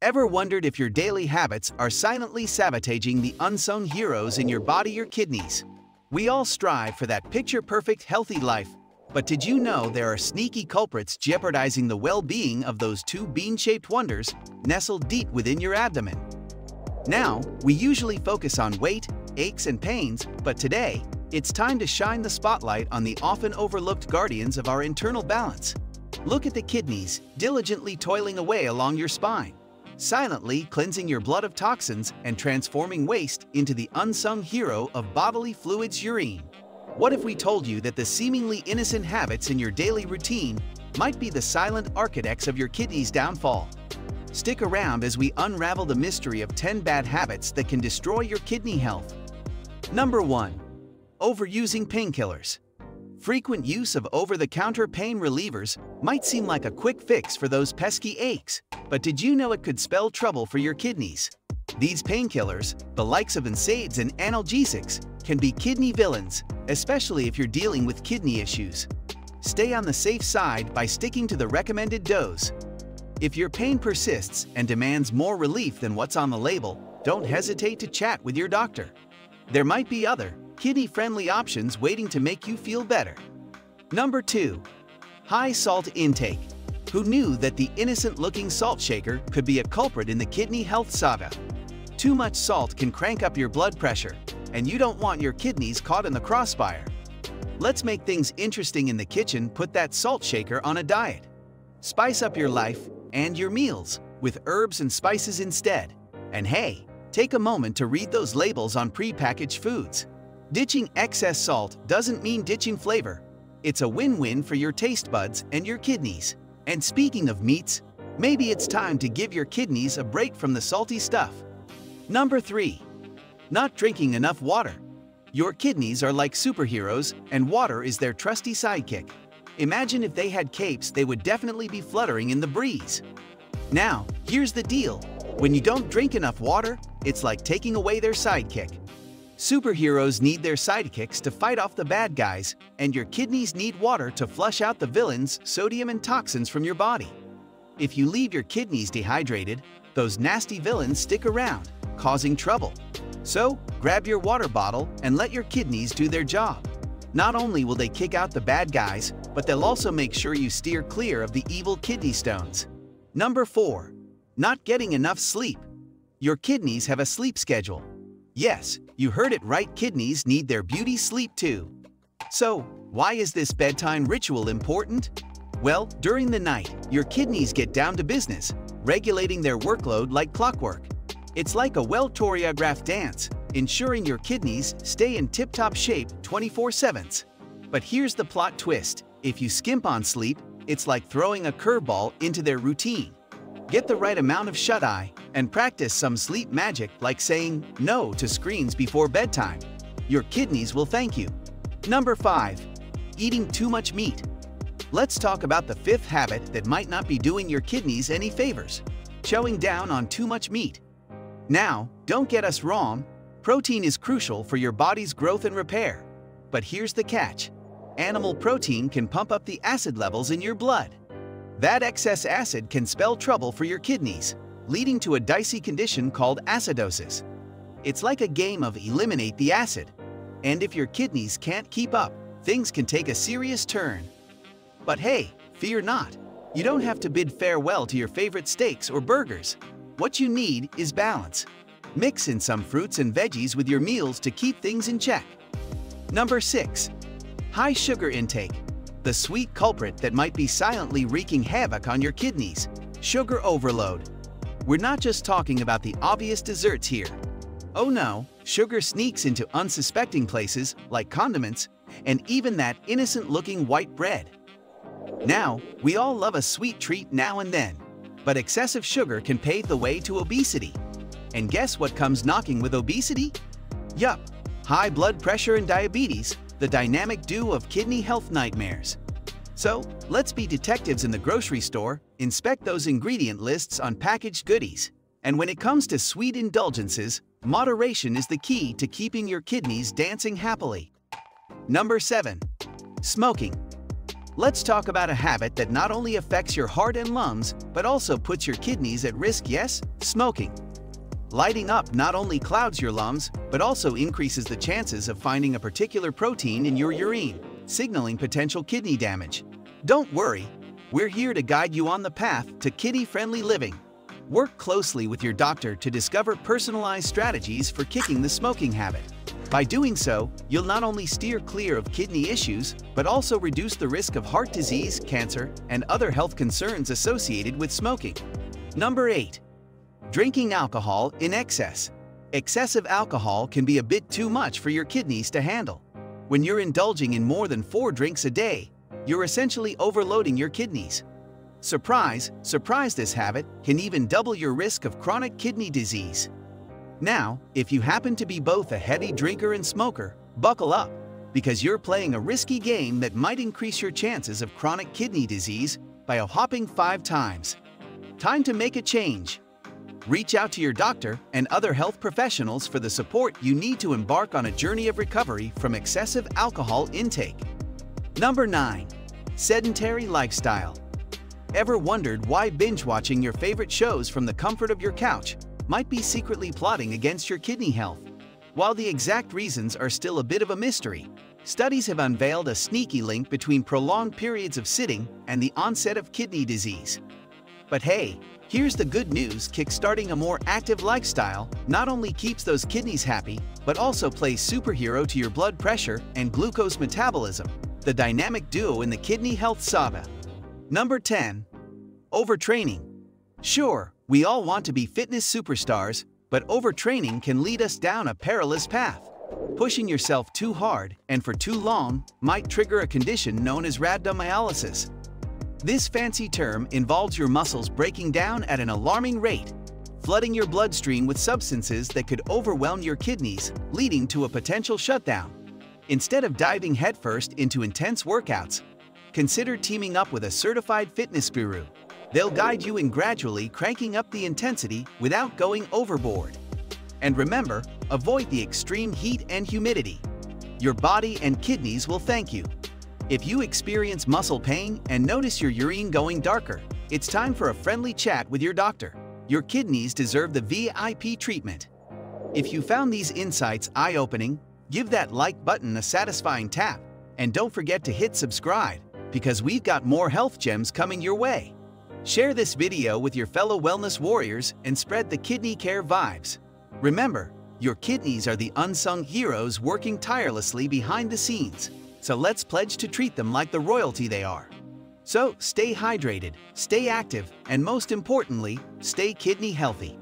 Ever wondered if your daily habits are silently sabotaging the unsung heroes in your body or kidneys? We all strive for that picture-perfect healthy life, but did you know there are sneaky culprits jeopardizing the well-being of those two bean-shaped wonders nestled deep within your abdomen? Now, we usually focus on weight, aches, and pains, but today, it's time to shine the spotlight on the often overlooked guardians of our internal balance. Look at the kidneys, diligently toiling away along your spine, silently cleansing your blood of toxins and transforming waste into the unsung hero of bodily fluids urine. What if we told you that the seemingly innocent habits in your daily routine might be the silent architects of your kidney's downfall? Stick around as we unravel the mystery of 10 bad habits that can destroy your kidney health. Number 1. Overusing painkillers. Frequent use of over-the-counter pain relievers might seem like a quick fix for those pesky aches, but did you know it could spell trouble for your kidneys? These painkillers, the likes of NSAIDs and analgesics, can be kidney villains, especially if you're dealing with kidney issues. Stay on the safe side by sticking to the recommended dose. If your pain persists and demands more relief than what's on the label, don't hesitate to chat with your doctor. There might be other, kidney-friendly options waiting to make you feel better. Number 2. High salt intake. Who knew that the innocent-looking salt shaker could be a culprit in the kidney health saga? Too much salt can crank up your blood pressure, and you don't want your kidneys caught in the crossfire. Let's make things interesting in the kitchen put that salt shaker on a diet. Spice up your life and your meals with herbs and spices instead. And hey, take a moment to read those labels on prepackaged foods. Ditching excess salt doesn't mean ditching flavor. It's a win-win for your taste buds and your kidneys. And speaking of meats, maybe it's time to give your kidneys a break from the salty stuff. Number 3. Not drinking enough water. Your kidneys are like superheroes and water is their trusty sidekick. Imagine if they had capes, they would definitely be fluttering in the breeze. Now, here's the deal. When you don't drink enough water, it's like taking away their sidekick. Superheroes need their sidekicks to fight off the bad guys, and your kidneys need water to flush out the villains, sodium, and toxins from your body. If you leave your kidneys dehydrated, those nasty villains stick around, causing trouble. So, grab your water bottle and let your kidneys do their job. Not only will they kick out the bad guys, but they'll also make sure you steer clear of the evil kidney stones. Number 4. Not getting enough sleep. Your kidneys have a sleep schedule. Yes, you heard it right, kidneys need their beauty sleep too. So, why is this bedtime ritual important? Well, during the night, your kidneys get down to business, regulating their workload like clockwork. It's like a well-choreographed dance, ensuring your kidneys stay in tip-top shape 24-7. But here's the plot twist. If you skimp on sleep, it's like throwing a curveball into their routine. Get the right amount of shut-eye and practice some sleep magic like saying no to screens before bedtime. Your kidneys will thank you. Number 5. Eating too much meat. Let's talk about the fifth habit that might not be doing your kidneys any favors. Chowing down on too much meat. Now, don't get us wrong, protein is crucial for your body's growth and repair. But here's the catch. Animal protein can pump up the acid levels in your blood. That excess acid can spell trouble for your kidneys, leading to a dicey condition called acidosis. It's like a game of eliminate the acid. And if your kidneys can't keep up, things can take a serious turn. But hey, fear not. You don't have to bid farewell to your favorite steaks or burgers. What you need is balance. Mix in some fruits and veggies with your meals to keep things in check. Number 6. High sugar intake the sweet culprit that might be silently wreaking havoc on your kidneys, sugar overload. We're not just talking about the obvious desserts here. Oh no, sugar sneaks into unsuspecting places like condiments and even that innocent-looking white bread. Now, we all love a sweet treat now and then, but excessive sugar can pave the way to obesity. And guess what comes knocking with obesity? Yup, high blood pressure and diabetes the dynamic duo of kidney health nightmares. So, let's be detectives in the grocery store, inspect those ingredient lists on packaged goodies. And when it comes to sweet indulgences, moderation is the key to keeping your kidneys dancing happily. Number 7. Smoking. Let's talk about a habit that not only affects your heart and lungs, but also puts your kidneys at risk, yes? Smoking. Lighting up not only clouds your lungs, but also increases the chances of finding a particular protein in your urine, signaling potential kidney damage. Don't worry, we're here to guide you on the path to kidney-friendly living. Work closely with your doctor to discover personalized strategies for kicking the smoking habit. By doing so, you'll not only steer clear of kidney issues, but also reduce the risk of heart disease, cancer, and other health concerns associated with smoking. Number 8. Drinking alcohol in excess. Excessive alcohol can be a bit too much for your kidneys to handle. When you're indulging in more than four drinks a day, you're essentially overloading your kidneys. Surprise, surprise this habit can even double your risk of chronic kidney disease. Now, if you happen to be both a heavy drinker and smoker, buckle up, because you're playing a risky game that might increase your chances of chronic kidney disease by a hopping five times. Time to make a change. Reach out to your doctor and other health professionals for the support you need to embark on a journey of recovery from excessive alcohol intake. Number 9. Sedentary Lifestyle Ever wondered why binge watching your favorite shows from the comfort of your couch might be secretly plotting against your kidney health. While the exact reasons are still a bit of a mystery, studies have unveiled a sneaky link between prolonged periods of sitting and the onset of kidney disease. But hey, here's the good news kickstarting a more active lifestyle not only keeps those kidneys happy, but also plays superhero to your blood pressure and glucose metabolism, the dynamic duo in the kidney health saga. Number 10. Overtraining. Sure, we all want to be fitness superstars, but overtraining can lead us down a perilous path. Pushing yourself too hard and for too long might trigger a condition known as rhabdomyolysis. This fancy term involves your muscles breaking down at an alarming rate, flooding your bloodstream with substances that could overwhelm your kidneys, leading to a potential shutdown. Instead of diving headfirst into intense workouts, consider teaming up with a certified fitness guru They'll guide you in gradually cranking up the intensity without going overboard. And remember, avoid the extreme heat and humidity. Your body and kidneys will thank you. If you experience muscle pain and notice your urine going darker, it's time for a friendly chat with your doctor. Your kidneys deserve the VIP treatment. If you found these insights eye-opening, give that like button a satisfying tap, and don't forget to hit subscribe, because we've got more health gems coming your way. Share this video with your fellow wellness warriors and spread the kidney care vibes. Remember, your kidneys are the unsung heroes working tirelessly behind the scenes, so let's pledge to treat them like the royalty they are. So stay hydrated, stay active, and most importantly, stay kidney healthy.